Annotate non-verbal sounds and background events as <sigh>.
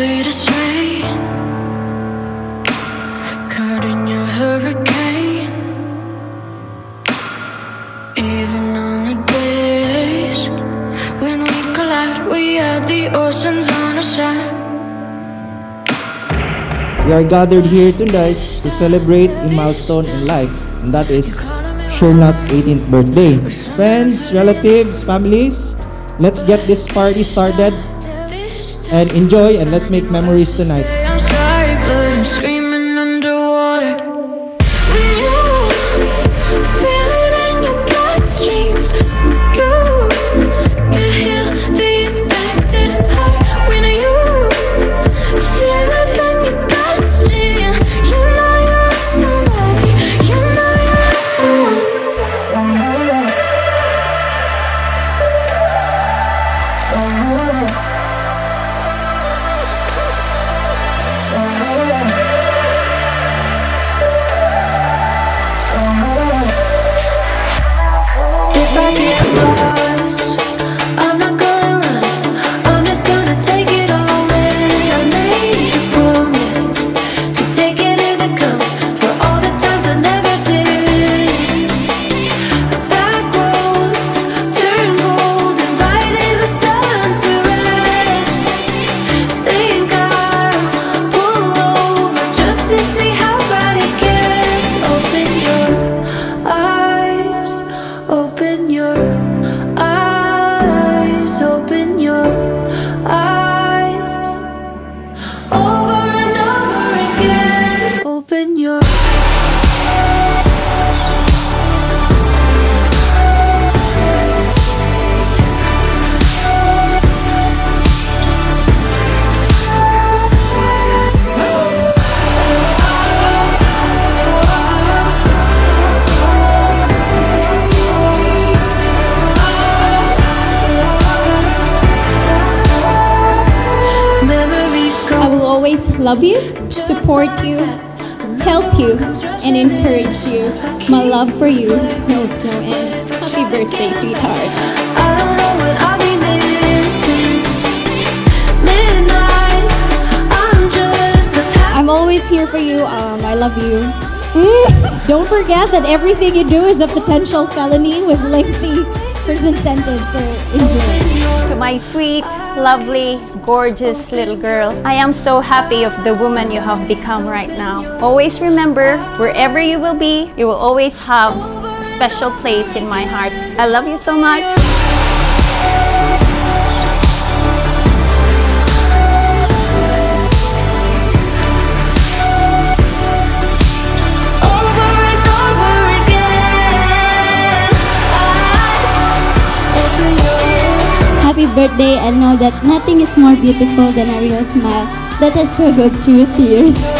sweetest rain Caught in your hurricane. Even on the days When we collide We are the oceans on side. We are gathered here tonight to celebrate a milestone in life and that is Sherna's 18th birthday. Friends, relatives, families, let's get this party started and enjoy and let's make memories tonight. Eyes, I will always love you, support you, help you, and encourage you. My love for you knows no end. Happy birthday, sweetheart. I don't know what I'll be missing. Midnight, I'm just a pass. I'm always here for you. Um, I love you. <laughs> Don't forget that everything you do is a potential felony with lengthy So enjoy. To my sweet, lovely, gorgeous little girl, I am so happy of the woman you have become right now. Always remember, wherever you will be, you will always have a special place in my heart. I love you so much. Happy birthday and know that nothing is more beautiful than a real smile that has struggled through tears.